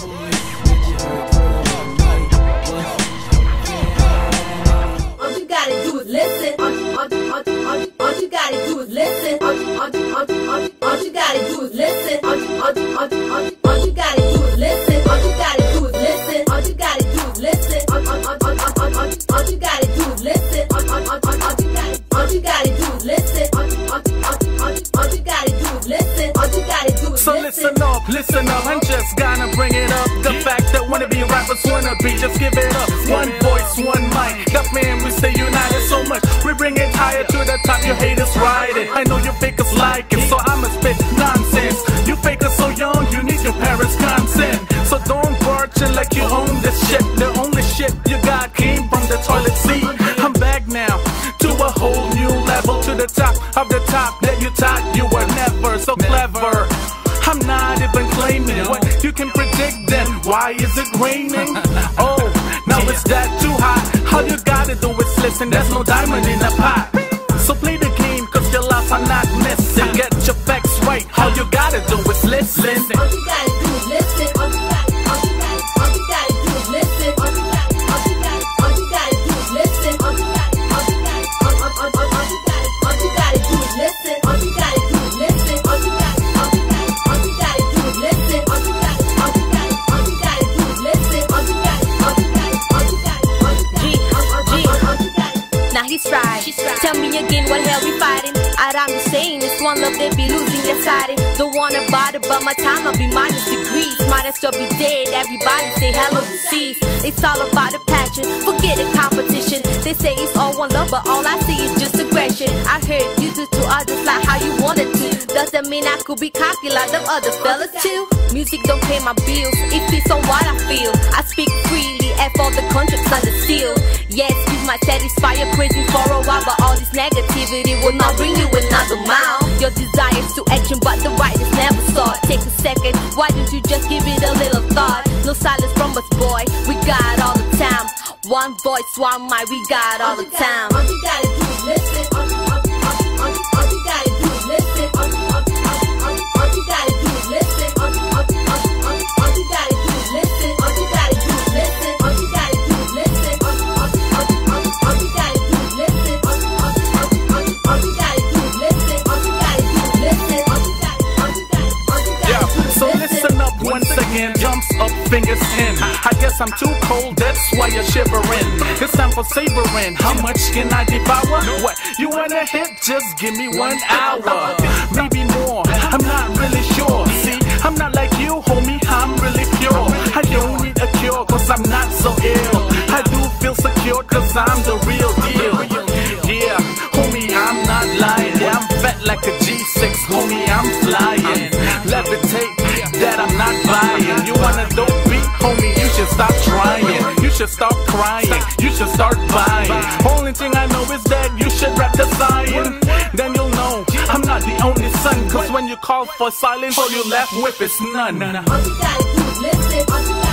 All you gotta do is listen. All, all, all, all, all you gotta do is listen. All, all, all, you gotta do is listen. All, all, all, all, all you up, listen up, I'm just gonna bring it up. The fact that wannabe rappers wanna be, just give it up. One voice, one mic, that man we stay united so much. We bring it higher to the top, you haters ride it. I know you fakers like it, so I'ma spit nonsense. You fakers so young, you need your parents' consent. So don't barge in like you own this shit. The only shit you got came from the toilet seat. I'm back now to a whole new level, to the top of the top that you thought you were never so clever. Can predict then. Why is it raining? Oh, now it's that too hot. All you gotta do is listen, there's no diamond in the pot. Tell me again what hell we fighting. All I'm just saying is one love they be losing their siding. Don't wanna bother, but my time I'll be minus degrees. Might as well be dead. Everybody say hello to disease. It's all about the passion. Forget the competition. They say it's all one love, but all I see is just aggression. I heard you do to others like how you wanted to. Doesn't mean I could be cocky like them other fellas too. Music don't pay my bills. It fits on what I feel. I speak freely. F all the contracts under seal. Yes, you might satisfy your crazy for a while, but all this negativity will not bring you another mile. Your desires to action, but the right is never sought. Take a second, why don't you just give it a little thought? No silence from us, boy. We got all the time. One voice, one mind, we got all the time. Jumps up, fingers in. I guess I'm too cold, that's why you're shivering. It's time for savoring. How much can I devour? What? You wanna hit? Just give me one hour. Maybe more. I'm not really sure. See, I'm not like you, homie. I'm really pure. I don't need a cure, cause I'm not so ill. I do feel secure, cause I'm the real deal. Yeah, homie, I'm not lying. Yeah, I'm fat like a G6, homie, I'm should stop crying, you should start buying. Only thing I know is that you should rap the sign. Then you'll know I'm not the only son. Cause when you call for silence, all you left with is none. All you gotta do